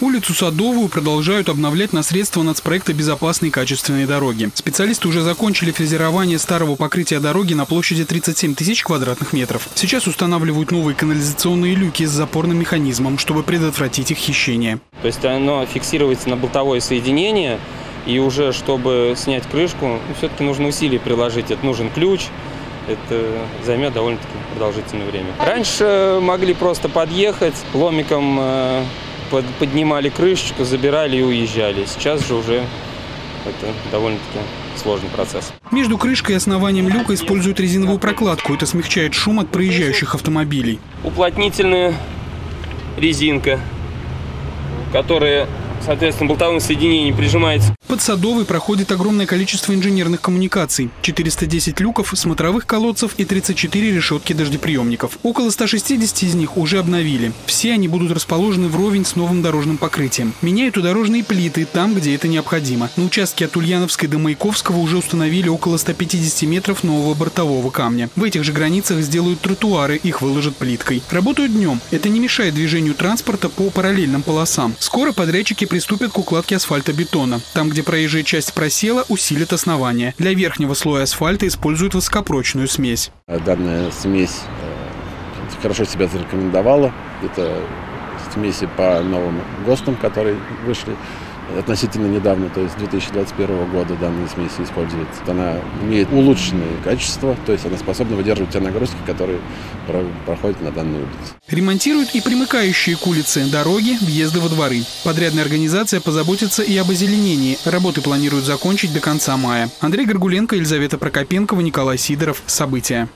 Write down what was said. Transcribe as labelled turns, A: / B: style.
A: Улицу Садовую продолжают обновлять на средства нацпроекта «Безопасные качественные дороги». Специалисты уже закончили фрезерование старого покрытия дороги на площади 37 тысяч квадратных метров. Сейчас устанавливают новые канализационные люки с запорным механизмом, чтобы предотвратить их хищение.
B: То есть оно фиксируется на болтовое соединение, и уже чтобы снять крышку, все-таки нужно усилий приложить. Это нужен ключ, это займет довольно-таки продолжительное время. Раньше могли просто подъехать, ломиком э, поднимали крышечку, забирали и уезжали. Сейчас же уже это довольно-таки сложный процесс.
A: Между крышкой и основанием люка используют резиновую прокладку. Это смягчает шум от проезжающих автомобилей.
B: Уплотнительная резинка, которая соответственно, болтовым соединением прижимается.
A: Под Садовой проходит огромное количество инженерных коммуникаций. 410 люков, смотровых колодцев и 34 решетки дождеприемников. Около 160 из них уже обновили. Все они будут расположены вровень с новым дорожным покрытием. Меняют и дорожные плиты там, где это необходимо. На участке от Ульяновской до Маяковского уже установили около 150 метров нового бортового камня. В этих же границах сделают тротуары, их выложат плиткой. Работают днем. Это не мешает движению транспорта по параллельным полосам. Скоро подрядчики приступят к укладке асфальтобетона. Там, где проезжая часть просела, усилят основание. Для верхнего слоя асфальта используют высокопрочную смесь.
C: Данная смесь э, хорошо себя зарекомендовала. Это смеси по новым ГОСТам, которые вышли относительно недавно, то есть 2021 года данная смесь используется. Она имеет улучшенные качества, то есть она способна выдерживать те нагрузки, которые проходят на данной улице.
A: Ремонтируют и примыкающие к улице дороги, въезды во дворы. Подрядная организация позаботится и об озеленении. Работы планируют закончить до конца мая. Андрей Горгуленко, Елизавета Прокопенкова, Николай Сидоров. События.